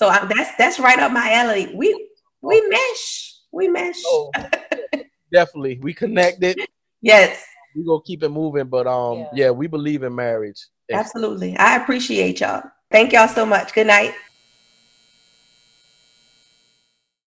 So I, that's that's right up my alley. We we mesh. We mesh. Oh, definitely. We connected. Yes. We gonna keep it moving, but um, yeah, yeah we believe in marriage. Absolutely. I appreciate y'all. Thank y'all so much. Good night.